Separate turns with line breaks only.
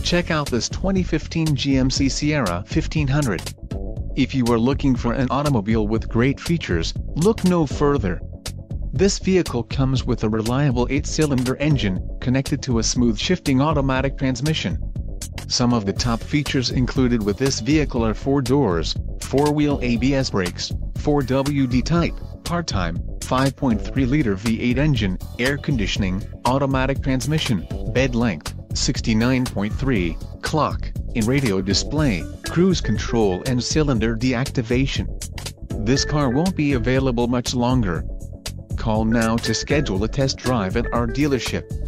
Check out this 2015 GMC Sierra 1500. If you are looking for an automobile with great features, look no further. This vehicle comes with a reliable 8-cylinder engine, connected to a smooth shifting automatic transmission. Some of the top features included with this vehicle are 4 doors, 4-wheel ABS brakes, 4WD type, part-time, 5.3-liter V8 engine, air conditioning, automatic transmission, bed length, 69.3, clock, in radio display, cruise control and cylinder deactivation. This car won't be available much longer. Call now to schedule a test drive at our dealership.